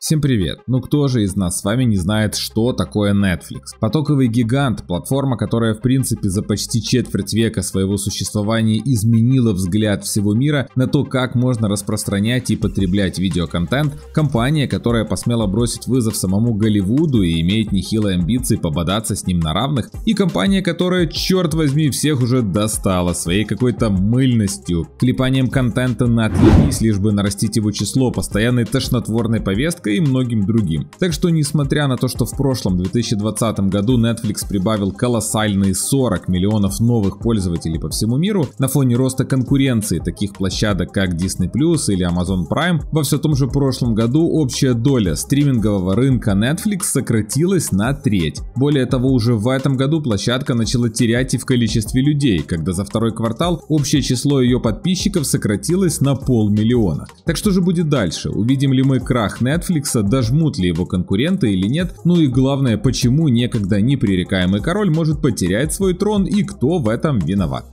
Всем привет! Ну кто же из нас с вами не знает, что такое Netflix? Потоковый гигант, платформа, которая в принципе за почти четверть века своего существования изменила взгляд всего мира на то, как можно распространять и потреблять видеоконтент, компания, которая посмела бросить вызов самому Голливуду и имеет нехилые амбиции пободаться с ним на равных, и компания, которая, черт возьми, всех уже достала своей какой-то мыльностью, клепанием контента на отличись, лишь бы нарастить его число, постоянной тошнотворной повесткой и многим другим. Так что несмотря на то, что в прошлом 2020 году Netflix прибавил колоссальные 40 миллионов новых пользователей по всему миру, на фоне роста конкуренции таких площадок как Disney Plus или Amazon Prime, во все том же прошлом году общая доля стримингового рынка Netflix сократилась на треть. Более того, уже в этом году площадка начала терять и в количестве людей, когда за второй квартал общее число ее подписчиков сократилось на полмиллиона. Так что же будет дальше? Увидим ли мы крах Netflix Netflix, дожмут ли его конкуренты или нет, ну и главное, почему некогда непререкаемый король может потерять свой трон и кто в этом виноват.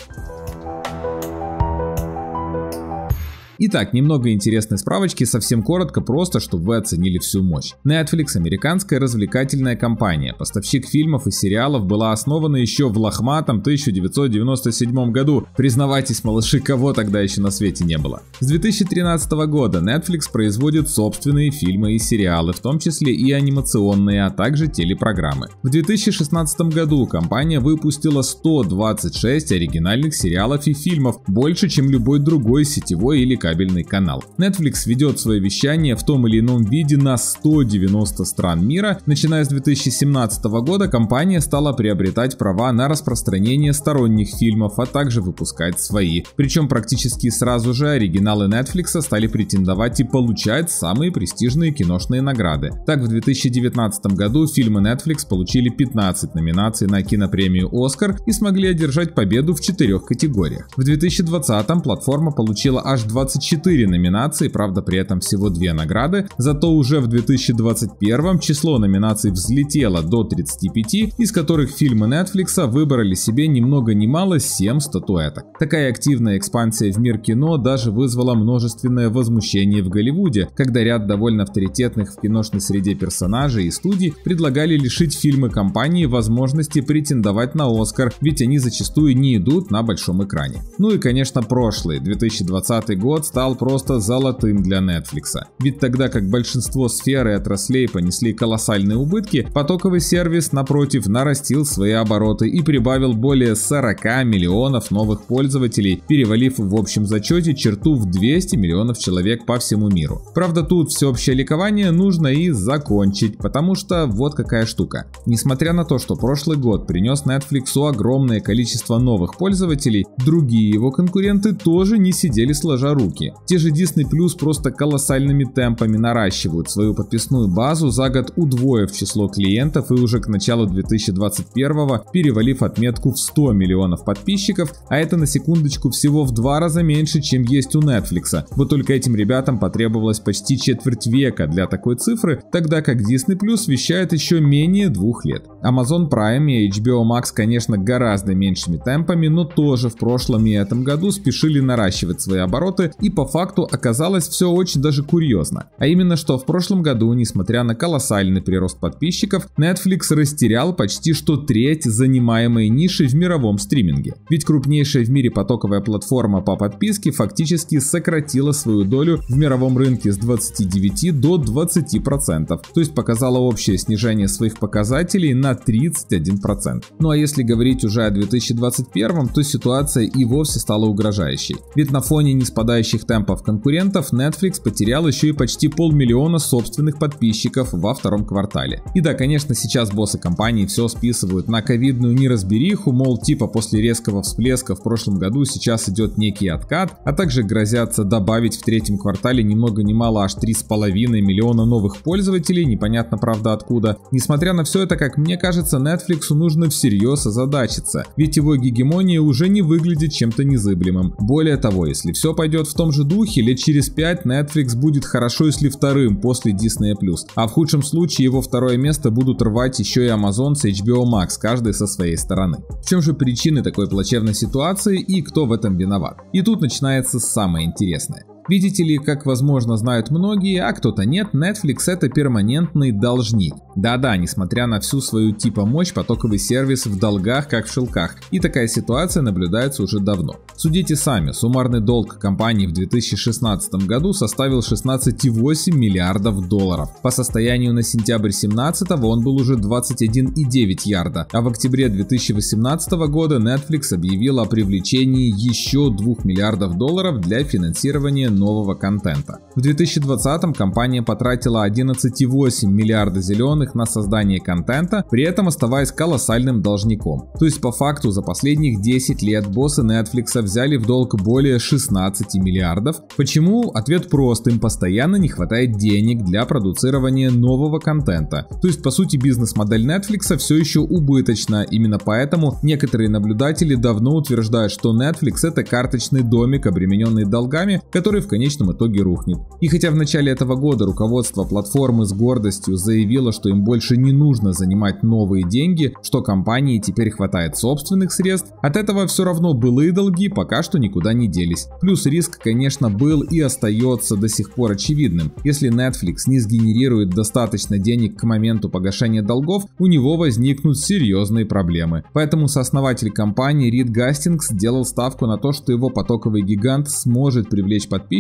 Итак, немного интересной справочки, совсем коротко, просто, чтобы вы оценили всю мощь. Netflix – американская развлекательная компания. Поставщик фильмов и сериалов была основана еще в лохматом 1997 году. Признавайтесь, малыши, кого тогда еще на свете не было. С 2013 года Netflix производит собственные фильмы и сериалы, в том числе и анимационные, а также телепрограммы. В 2016 году компания выпустила 126 оригинальных сериалов и фильмов, больше, чем любой другой сетевой или кабельный канал. Netflix ведет свое вещание в том или ином виде на 190 стран мира. Начиная с 2017 года компания стала приобретать права на распространение сторонних фильмов, а также выпускать свои. Причем практически сразу же оригиналы Netflix стали претендовать и получать самые престижные киношные награды. Так, в 2019 году фильмы Netflix получили 15 номинаций на кинопремию «Оскар» и смогли одержать победу в четырех категориях. В 2020 платформа получила аж 20 24 номинации, правда при этом всего две награды, зато уже в 2021 число номинаций взлетело до 35, из которых фильмы Netflix выбрали себе ни много ни мало 7 статуэток. Такая активная экспансия в мир кино даже вызвала множественное возмущение в Голливуде, когда ряд довольно авторитетных в киношной среде персонажей и студий предлагали лишить фильмы компании возможности претендовать на Оскар, ведь они зачастую не идут на большом экране. Ну и конечно прошлый, 2020 год стал просто золотым для Netflix. Ведь тогда как большинство сфер и отраслей понесли колоссальные убытки, потоковый сервис, напротив, нарастил свои обороты и прибавил более 40 миллионов новых пользователей, перевалив в общем зачете черту в 200 миллионов человек по всему миру. Правда, тут всеобщее ликование нужно и закончить, потому что вот какая штука. Несмотря на то, что прошлый год принес Netflix огромное количество новых пользователей, другие его конкуренты тоже не сидели сложа руки руки. Те же Disney Plus просто колоссальными темпами наращивают свою подписную базу за год удвоив число клиентов и уже к началу 2021 перевалив отметку в 100 миллионов подписчиков, а это на секундочку всего в два раза меньше, чем есть у Netflix. Вот только этим ребятам потребовалось почти четверть века для такой цифры, тогда как Disney Plus вещает еще менее двух лет. Amazon Prime и HBO Max, конечно, гораздо меньшими темпами, но тоже в прошлом и этом году спешили наращивать свои обороты и по факту оказалось все очень даже курьезно. А именно, что в прошлом году, несмотря на колоссальный прирост подписчиков, Netflix растерял почти что треть занимаемой ниши в мировом стриминге. Ведь крупнейшая в мире потоковая платформа по подписке фактически сократила свою долю в мировом рынке с 29 до 20%, то есть показала общее снижение своих показателей на 31%. Ну а если говорить уже о 2021, то ситуация и вовсе стала угрожающей. Ведь на фоне неспадающей растущих темпов конкурентов Netflix потерял еще и почти полмиллиона собственных подписчиков во втором квартале. И да, конечно, сейчас боссы компании все списывают на ковидную неразбериху, мол, типа после резкого всплеска в прошлом году сейчас идет некий откат, а также грозятся добавить в третьем квартале ни много ни мало аж 3,5 миллиона новых пользователей, непонятно правда откуда. Несмотря на все это, как мне кажется, Netflix нужно всерьез озадачиться, ведь его гегемония уже не выглядит чем-то незыблемым. Более того, если все пойдет в том том же духе лет через 5 Netflix будет хорошо, если вторым после Disney+, а в худшем случае его второе место будут рвать еще и Amazon с HBO Max, каждый со своей стороны. В чем же причины такой плачевной ситуации и кто в этом виноват? И тут начинается самое интересное. Видите ли, как возможно знают многие, а кто-то нет, Netflix это перманентный должник. Да-да, несмотря на всю свою типа мощь, потоковый сервис в долгах как в шелках, и такая ситуация наблюдается уже давно. Судите сами, суммарный долг компании в 2016 году составил 16,8 миллиардов долларов. По состоянию на сентябрь 2017 он был уже 21,9 ярда, а в октябре 2018 года Netflix объявил о привлечении еще 2 миллиардов долларов для финансирования нового контента. В 2020 компания потратила 11,8 миллиарда зеленых на создание контента, при этом оставаясь колоссальным должником. То есть по факту за последних 10 лет боссы Netflix взяли в долг более 16 миллиардов. Почему? Ответ прост, им постоянно не хватает денег для продуцирования нового контента. То есть по сути бизнес-модель Netflix все еще убыточна, именно поэтому некоторые наблюдатели давно утверждают, что Netflix это карточный домик, обремененный долгами, который в конечном итоге рухнет. И хотя в начале этого года руководство платформы с гордостью заявило, что им больше не нужно занимать новые деньги, что компании теперь хватает собственных средств, от этого все равно былые долги пока что никуда не делись. Плюс риск, конечно, был и остается до сих пор очевидным. Если Netflix не сгенерирует достаточно денег к моменту погашения долгов, у него возникнут серьезные проблемы. Поэтому сооснователь компании Рид Гастингс сделал ставку на то, что его потоковый гигант сможет привлечь подписчиков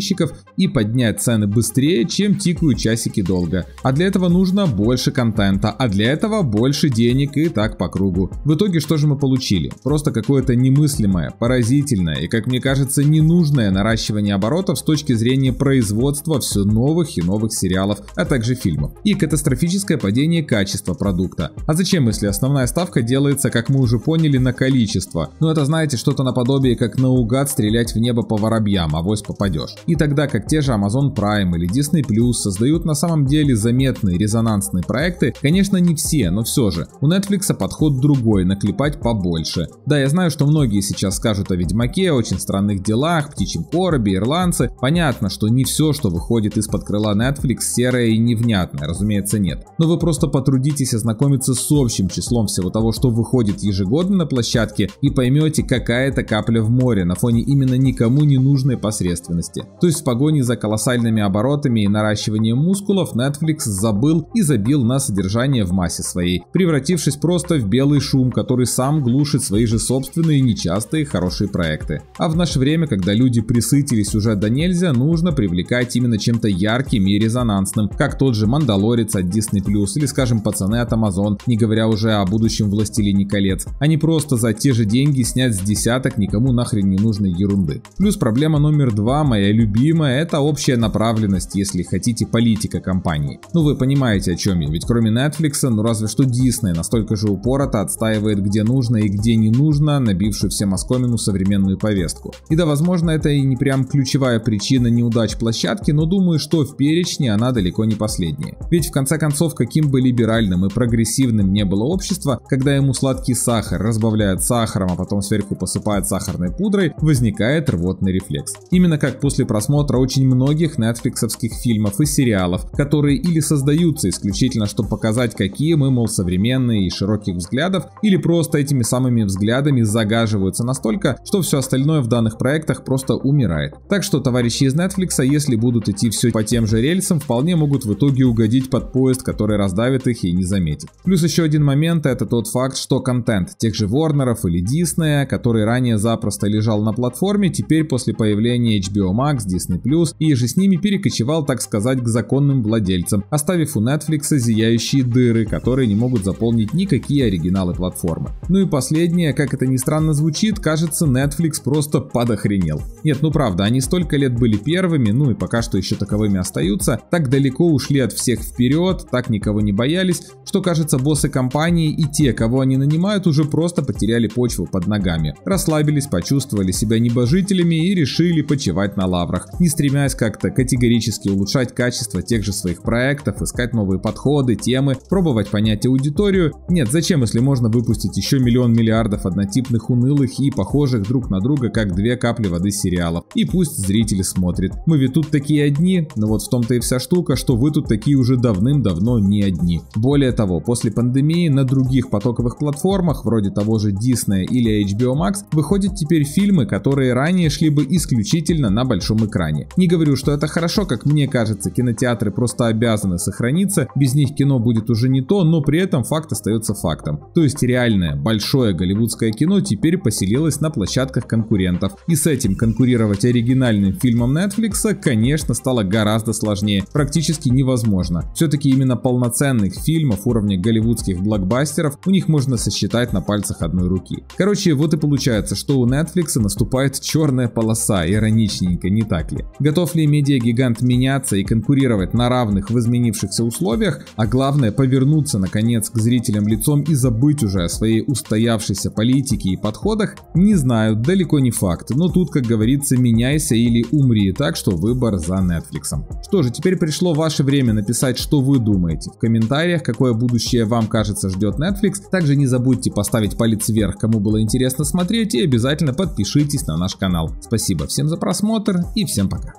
и поднять цены быстрее, чем тикают часики долга. А для этого нужно больше контента, а для этого больше денег и так по кругу. В итоге что же мы получили? Просто какое-то немыслимое, поразительное и, как мне кажется, ненужное наращивание оборотов с точки зрения производства все новых и новых сериалов, а также фильмов. И катастрофическое падение качества продукта. А зачем, если основная ставка делается, как мы уже поняли, на количество? Ну это знаете, что-то наподобие как наугад стрелять в небо по воробьям, авось попадешь. И тогда как те же Amazon Prime или Disney Plus создают на самом деле заметные резонансные проекты, конечно не все, но все же. У Netflix подход другой, наклепать побольше. Да, я знаю, что многие сейчас скажут о Ведьмаке, очень странных делах, птичьем коробе, ирландце. Понятно, что не все, что выходит из-под крыла Netflix, серое и невнятное, разумеется нет. Но вы просто потрудитесь ознакомиться с общим числом всего того, что выходит ежегодно на площадке и поймете, какая это капля в море на фоне именно никому не нужной посредственности. То есть в погоне за колоссальными оборотами и наращиванием мускулов Netflix забыл и забил на содержание в массе своей, превратившись просто в белый шум, который сам глушит свои же собственные нечастые хорошие проекты. А в наше время, когда люди присытились уже до нельзя, нужно привлекать именно чем-то ярким и резонансным, как тот же Мандалорец от Disney+, или скажем Пацаны от Amazon, не говоря уже о будущем Властелине колец, а не просто за те же деньги снять с десяток никому нахрен не нужной ерунды. Плюс проблема номер два, моя любимая, это общая направленность, если хотите, политика компании. Ну вы понимаете о чем я, ведь кроме Netflix, ну разве что Disney настолько же упорото отстаивает где нужно и где не нужно, набившую всем оскомину современную повестку. И да, возможно, это и не прям ключевая причина неудач площадки, но думаю, что в перечне она далеко не последняя. Ведь в конце концов, каким бы либеральным и прогрессивным не было общество, когда ему сладкий сахар разбавляют сахаром, а потом сверху посыпают сахарной пудрой, возникает рвотный рефлекс. Именно как после просмотра очень многих нетфликсовских фильмов и сериалов, которые или создаются исключительно, чтобы показать, какие мы, мол, современные и широких взглядов, или просто этими самыми взглядами загаживаются настолько, что все остальное в данных проектах просто умирает. Так что товарищи из Netflix, если будут идти все по тем же рельсам, вполне могут в итоге угодить под поезд, который раздавит их и не заметит. Плюс еще один момент это тот факт, что контент тех же Warnerов или Disney, который ранее запросто лежал на платформе, теперь после появления HBO Max, Disney Plus и же с ними перекочевал, так сказать, к законным владельцам, оставив у Netflix зияющие дыры, которые не могут заполнить никакие оригиналы платформы. Ну и последнее, как это ни странно звучит, кажется, Netflix просто подохренел. Нет, ну правда, они столько лет были первыми, ну и пока что еще таковыми остаются, так далеко ушли от всех вперед, так никого не боялись, что кажется, боссы компании и те, кого они нанимают, уже просто потеряли почву под ногами, расслабились, почувствовали себя небожителями и решили почивать на лаврах, не стремясь как-то категорически улучшать качество тех же своих проектов, искать новые подходы, темы, пробовать понять аудиторию. Нет, зачем, если можно выпустить еще миллион миллиардов однотипных, унылых и похожих друг на друга, как две капли воды сериалов. И пусть зрители смотрят. Мы ведь тут такие одни, но вот в том-то и вся штука, что вы тут такие уже давным-давно не одни. Более того, после пандемии на других потоковых платформах, вроде того же Disney или HBO Max, выходят теперь фильмы, которые ранее шли бы исключительно на большом большом экране. Не говорю, что это хорошо, как мне кажется, кинотеатры просто обязаны сохраниться, без них кино будет уже не то, но при этом факт остается фактом. То есть реальное, большое голливудское кино теперь поселилось на площадках конкурентов. И с этим конкурировать оригинальным фильмом Netflix, конечно, стало гораздо сложнее, практически невозможно. Все-таки именно полноценных фильмов уровня голливудских блокбастеров у них можно сосчитать на пальцах одной руки. Короче, вот и получается, что у Netflix наступает черная полоса, ироничненько, не так ли? Готов ли медиагигант меняться и конкурировать на равных в изменившихся условиях, а главное повернуться наконец к зрителям лицом и забыть уже о своей устоявшейся политике и подходах, не знаю, далеко не факт, но тут, как говорится, меняйся или умри, так что выбор за Netflix. Что же, теперь пришло ваше время написать, что вы думаете в комментариях, какое будущее вам кажется ждет Netflix. Также не забудьте поставить палец вверх, кому было интересно смотреть, и обязательно подпишитесь на наш канал. Спасибо всем за просмотр и всем пока.